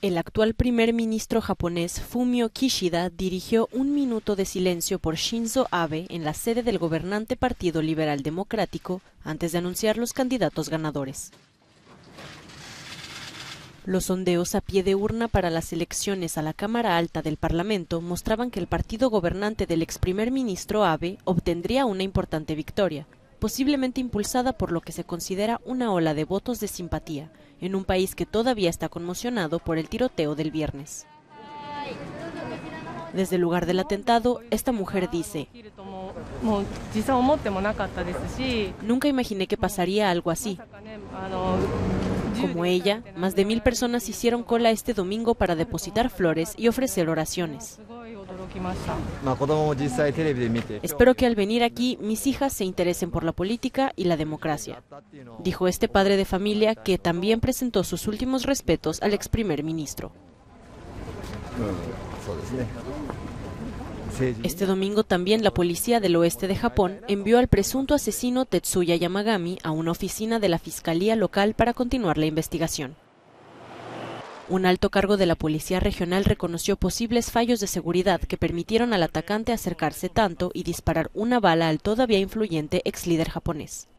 El actual primer ministro japonés Fumio Kishida dirigió un minuto de silencio por Shinzo Abe en la sede del gobernante Partido Liberal Democrático antes de anunciar los candidatos ganadores. Los sondeos a pie de urna para las elecciones a la Cámara Alta del Parlamento mostraban que el partido gobernante del ex primer ministro Abe obtendría una importante victoria, posiblemente impulsada por lo que se considera una ola de votos de simpatía, en un país que todavía está conmocionado por el tiroteo del viernes. Desde el lugar del atentado, esta mujer dice, Nunca imaginé que pasaría algo así. Como ella, más de mil personas hicieron cola este domingo para depositar flores y ofrecer oraciones. Espero que al venir aquí mis hijas se interesen por la política y la democracia, dijo este padre de familia que también presentó sus últimos respetos al ex primer ministro. Este domingo también la policía del oeste de Japón envió al presunto asesino Tetsuya Yamagami a una oficina de la Fiscalía local para continuar la investigación. Un alto cargo de la Policía Regional reconoció posibles fallos de seguridad que permitieron al atacante acercarse tanto y disparar una bala al todavía influyente ex líder japonés.